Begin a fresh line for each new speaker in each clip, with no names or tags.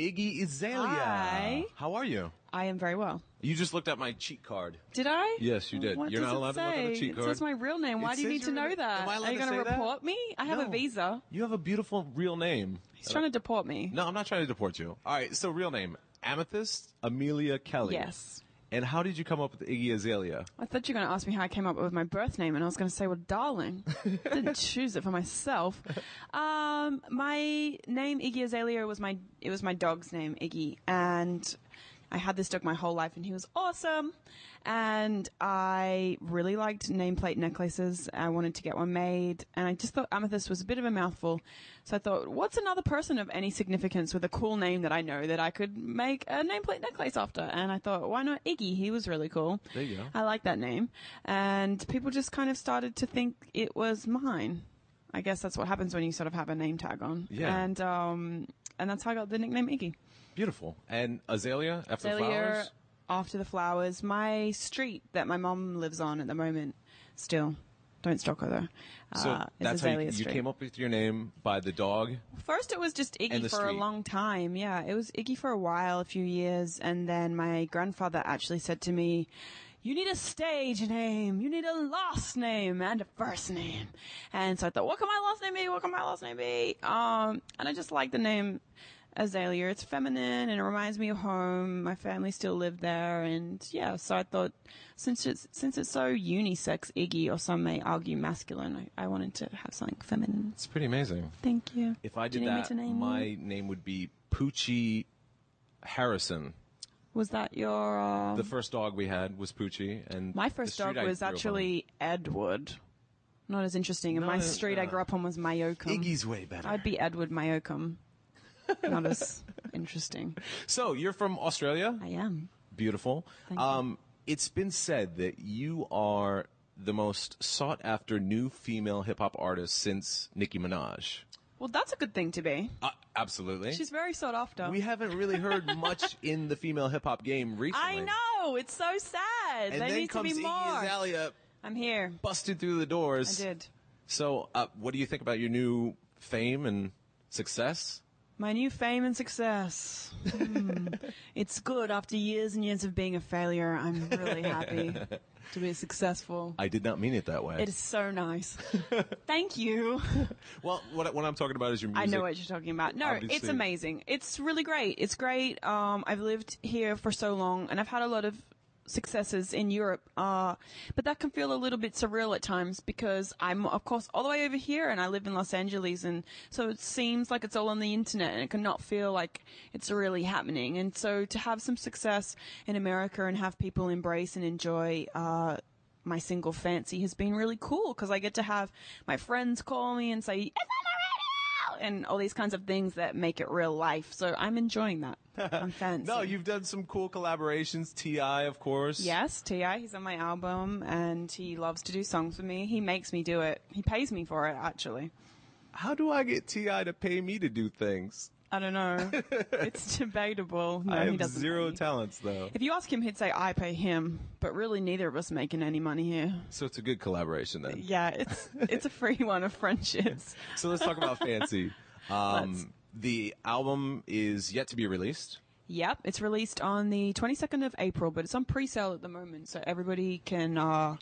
Iggy Azalea.
Hi.
How are you?
I am very well.
You just looked at my cheat card.
Did I?
Yes, you did.
What
You're
does
not
it
allowed to look at
say?
the cheat
It
card.
says my real name. Why
It
do you
says
need to
your
know that?
Am I allowed
Are you
to
going
say
to
that?
report me? I have
No.
a visa.
You have a beautiful real name.
He's trying to deport me.
No, I'm not trying to deport you. All right, so real name Amethyst Amelia Kelly.
Yes.
And how did you come up with Iggy Azalea?
I thought you were going to ask me how I came up with my birth name, and I was going to say, well, darling. Didn't choose it for myself. Um, my name, Iggy Azalea, was my, it was my dog's name, Iggy. And I had this dog my whole life, and he was awesome. And I really liked nameplate necklaces. I wanted to get one made, and I just thought amethyst was a bit of a mouthful. So I thought, what's another person of any significance with a cool name that I know that I could make a nameplate necklace after? And I thought, why not Iggy? He was really cool.
There you go.
I like that name. And people just kind of started to think it was mine. I guess that's what happens when you sort of have a name tag on.
Yeah.
And um and that's how I got the nickname Iggy.
Beautiful. And Azalea after
Azalea
flowers?
after the flowers. My street that my mom lives on at the moment still. Don't stalk her though.
So
uh,
that's how you, you came up with your name by the dog.
First, it was just Iggy for a long time. Yeah, it was Iggy for a while, a few years, and then my grandfather actually said to me, "You need a stage name. You need a last name and a first name." And so I thought, "What can my last name be? What can my last name be?" Um, and I just like the name Azalea. It's feminine and it reminds me of home. My family still lived there, and yeah, so I thought since it's since it's so unisex, Iggy, or some may argue masculine, I, I wanted to have something feminine.
It's pretty amazing.
Thank you.
If I did
you
that,
to name
my
you?
name would be Poochie Harrison.
Was that your? Uh,
The first dog we had was Poochie, and
my first dog was actually Edward. Not as interesting. And
No,
my street I grew up on was Myocum.
Iggy's way better.
I'd be Edward Myocum. Not as interesting.
So you're from Australia.
I am.
Beautiful.
Thank you.
Um, it's been said that you are the most sought after new female hip hop artist since Nicki Minaj.
Well, that's a good thing to be.
Uh, absolutely.
She's very sought after.
we haven't really heard much in the female hip hop game recently.
I know. It's so sad.
And
they
then
need to
comes
be
Iggy
more.
Azalea
I'm here.
busted through the doors.
I did.
So, uh, what do you think about your new fame and success?
My new fame and success. Hmm. it's good after years and years of being a failure. I'm really happy to be successful.
I did not mean it that way.
It is so nice. Thank you.
well, what, what I'm talking about is your
I
music.
know what you're talking about. No, it's
Obviously.
amazing. It's really great. It's great. Um, I've lived here for so long and I've had a lot of successes in Europe. Uh, but that can feel a little bit surreal at times because I'm, of course, all the way over here and I live in Los Angeles. And so it seems like it's all on the internet and it cannot feel like it's really happening. And so to have some success in America and have people embrace and enjoy, uh, my single fancy has been really cool because I get to have my friends call me and say, it's on the radio! And all these kinds of things that make it real life. So I'm enjoying that. I'm fancy.
No, you've done some cool collaborations. T.I., of course.
Yes, T.I. He's on my album and he loves to do songs with me. He makes me do it. He pays me for it, actually.
How do I get T.I. to pay me to do things?
I don't know. it's debatable. No,
I
he
have
doesn't.
zero talents, though.
If you ask him, he'd say, I pay him. But really, neither of us making any money here.
So it's a good collaboration then.
Yeah, it's it's a free one of friendships.
So let's talk about Fancy. Um, the album is yet to be released.
Yep, it's released on the 22nd of April, but it's on pre-sale at the moment, so everybody can uh,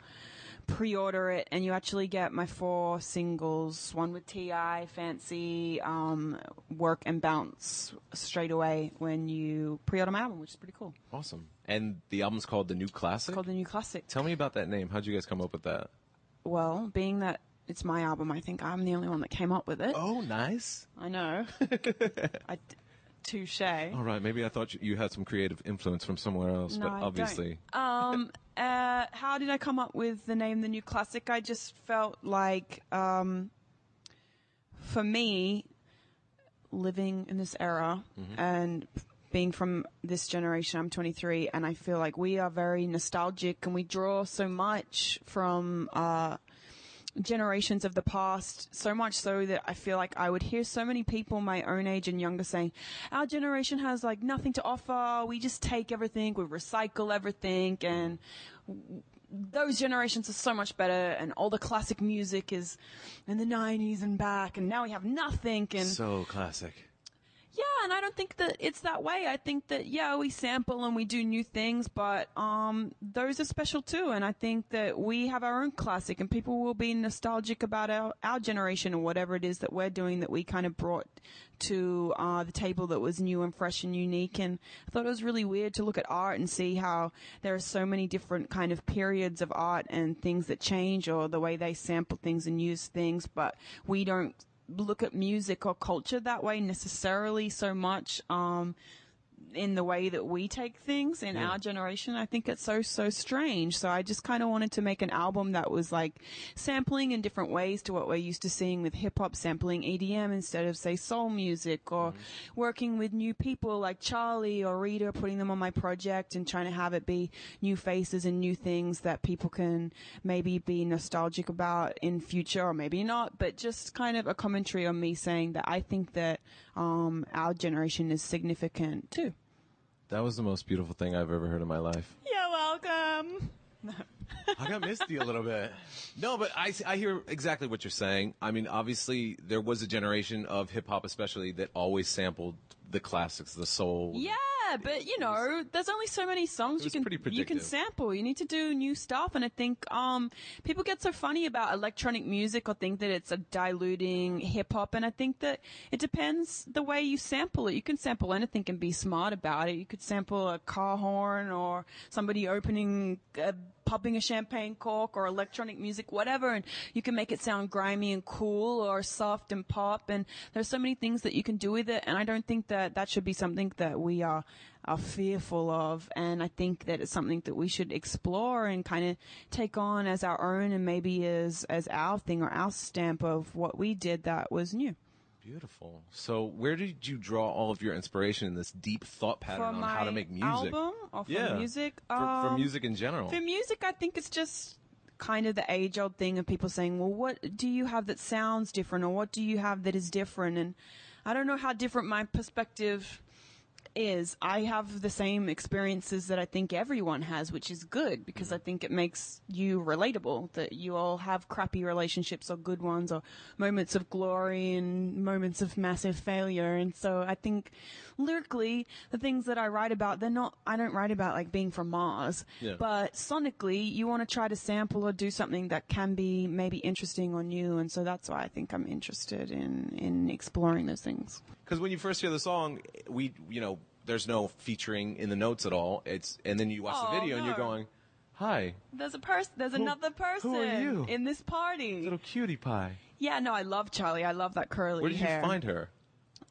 pre-order it, and you actually get my four singles, one with T.I., Fancy, um, Work, and Bounce straight away when you pre-order my album, which is pretty cool.
Awesome. And the album's called The New Classic.
It's called the New Classic.
Tell me about that name. How'd you guys come up with that?
Well, being that it's my album, I think I'm the only one that came up with it.
Oh, nice.
I know. I touche.
All right, maybe I thought you- had some creative influence from somewhere else,
No,
but obviously.
Um, uh, how did I come up with the name The New Classic? I just felt like, um, for me, living in this era
Mm-hmm.
and being from this generation, I'm 23, and I feel like we are very nostalgic and we draw so much from, uh, generations of the past, so much so that I feel like I would hear so many people my own age and younger saying, our generation has like nothing to offer. We just take everything, we recycle everything and those generations are so much better and all the classic music is in the 90s and back and now we have nothing and
So classic.
Yeah, and I don't think that it's that way. I think that yeah, we sample and we do new things, but um, those are special too. And I think that we have our own classic, and people will be nostalgic about our our generation and whatever it is that we're doing that we kind of brought to uh, the table that was new and fresh and unique. And I thought it was really weird to look at art and see how there are so many different kind of periods of art and things that change or the way they sample things and use things, but we don't look at music or culture that way necessarily so much. Um, in the way that we take things in
Yeah.
our generation. I think it's so, so strange. So I just kind of wanted to make an album that was like sampling in different ways to what we're used to seeing with hip hop sampling EDM instead of say soul music or working with new people like Charli or Rita, putting them on my project and trying to have it be new faces and new things that people can maybe be nostalgic about in future or maybe not, but just kind of a commentary on me saying that I think that um, our generation is significant too.
That was the most beautiful thing I've ever heard in my life.
You're welcome.
I got misty a little bit. No, but I, I hear exactly what you're saying. I mean, obviously, there was a generation of hip hop, especially, that always sampled the classics, the soul.
Yeah, but you know, there's only so many songs you can you can sample. You need to do new stuff, and I think um, people get so funny about electronic music or think that it's a diluting hip hop, and I think that it depends the way you sample it. You can sample anything and be smart about it. You could sample a car horn or somebody opening. A, Popping a champagne cork or electronic music, whatever, and you can make it sound grimy and cool or soft and pop. And there's so many things that you can do with it. And I don't think that that should be something that we are are fearful of. And I think that it's something that we should explore and kind of take on as our own and maybe as as our thing or our stamp of what we did that was new.
Beautiful. So, where did you draw all of your inspiration in this deep thought pattern
For
on how to make music?
album or for
yeah.
music,
For, for
um,
music in general.
For music, I think it's just kind of the age old thing of people saying, well, what do you have that sounds different or what do you have that is different? And I don't know how different my perspective is. I have the same experiences that I think everyone has, which is good because mm-hmm. I think it makes you relatable that you all have crappy relationships or good ones or moments of glory and moments of massive failure. And so I think lyrically, the things that I write about, they're not, I don't write about like being from Mars,
Yeah.
but sonically, you want to try to sample or do something that can be maybe interesting or new. And so that's why I think I'm interested in, in exploring those things.
Because when you first hear the song, we, you know, there's no featuring in the notes at all. It's and then you watch
Oh,
the video and you're going, "Hi,
There's a person, there's another person
who are you?
in this party.
little cutie pie."
Yeah, no, I love Charli. I love that curly
Where did
hair.
you find her?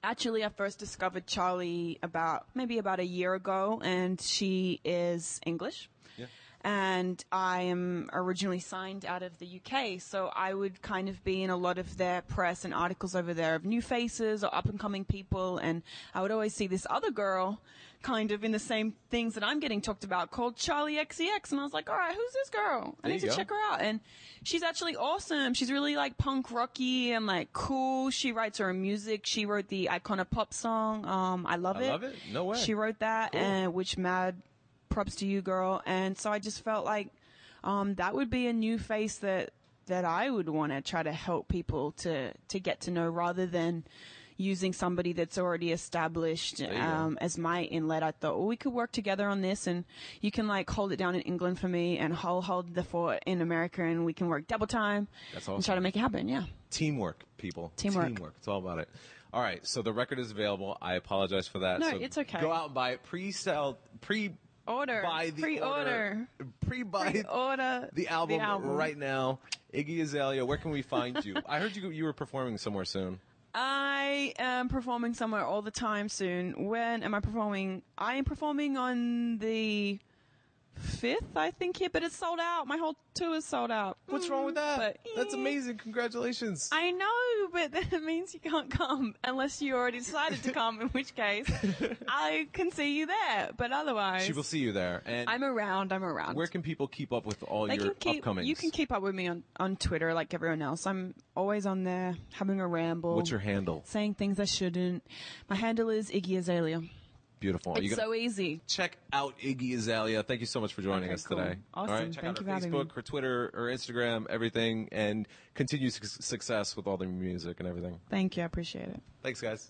Actually, I first discovered Charli about maybe about a year ago, and she is English.
Yeah.
And I am originally signed out of the UK, so I would kind of be in a lot of their press and articles over there of new faces or up and coming people, and I would always see this other girl kind of in the same things that I'm getting talked about called Charli XCX, and I was like, all right, who's this girl? I
There
need to
go.
check her out, and she's actually awesome. She's really like punk rocky and like cool. She writes her own music. She wrote the Icona Pop song. Um, I love
I
it.
love it. No way.
She wrote that,
Cool.
and which mad props to you, girl. And so I just felt like um, that would be a new face that that I would want to try to help people to to get to know, rather than using somebody that's already established um, as my inlet. I thought, well, we could work together on this, and you can like hold it down in England for me, and I'll hold the fort in America, and we can work double time
That's
and
awesome.
try to make it happen. Yeah.
Teamwork, people.
Teamwork.
Teamwork. It's all about it. All right, so the record is available. I apologize for that.
No,
So
it's okay.
Go out and buy it. Pre-sell, pre
Order.
buy the
Pre-order.
order. Pre-buy
Order
the album, right now. Iggy Azalea, where can we find you? I heard you you were performing somewhere soon.
I am performing somewhere all the time soon. When am I performing? I am performing on the fifth, I think here, but it's sold out. My whole tour is sold out.
What's wrong with that?
But,
That's
eh.
amazing. Congratulations.
I know, but that means you can't come unless you already decided to come, in which case I can see you there. But otherwise,
she will see you there. And
I'm around. I'm around.
where can people keep up with all
they
your
can keep,
upcomings?
You can keep up with me on, on Twitter like everyone else. I'm always on there having a ramble.
What's your handle?
saying things I shouldn't. My handle is Iggy Azalea.
Beautiful.
It's
You gotta
so easy.
check out Iggy Azalea. Thank you so much for joining
Okay,
us
cool.
today.
Awesome.
All right, check
Thank
out
you
her
for me.
Facebook, her Twitter, her Instagram, everything, and continued su- success with all the music and everything.
Thank you. I appreciate it.
Thanks, guys.